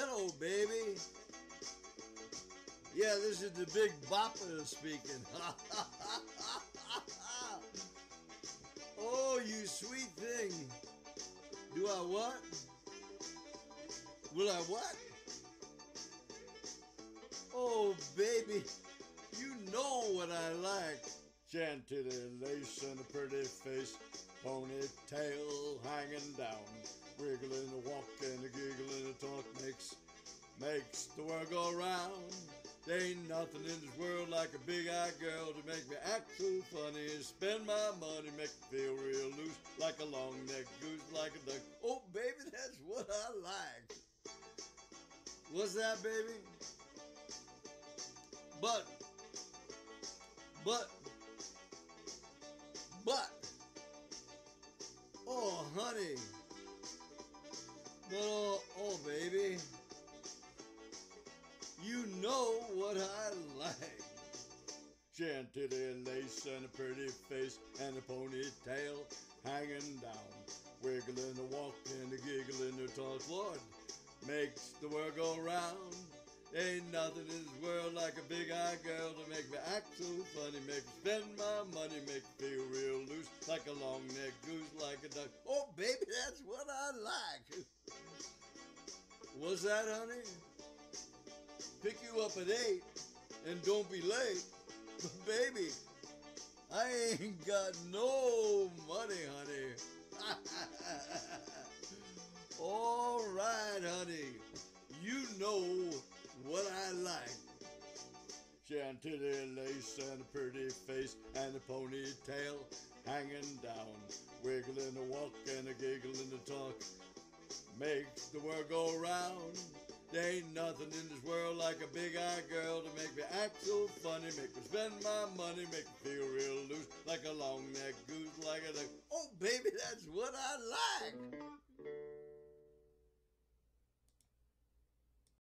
Hello, baby. Yeah, this is the Big Bopper speaking. oh, you sweet thing. Do I what? Will I what? Oh, baby, you know what I like. Chantilly lace and a pretty face, ponytail hanging down, makes the world go round. There ain't nothing in this world like a big-eyed girl to make me act so funny. Spend my money, make me feel real loose, like a long-necked goose, like a duck. Oh, baby, that's what I like. What's that, baby? But, but, but, oh, honey. But, oh, Like. Chantilly lace and a pretty face and a ponytail hanging down. Wiggling and walking, a giggling and talk, Lord, makes the world go round. Ain't nothing in this world like a big-eyed girl to make me act so funny, make me spend my money, make me feel real loose, like a long-necked goose, like a duck. Oh, baby, that's what I like. What's that, honey? pick you up at eight and don't be late. But baby, I ain't got no money, honey. All right, honey. You know what I like. Chantilly lace and a pretty face and a ponytail hanging down. Wiggling a walk and a giggle and a talk. Makes the world go round. There ain't nothing in this world like a big-eyed girl to make me act so funny, make me spend my money, make me feel real loose, like a long-necked goose, like a duck. Oh, baby, that's what I like.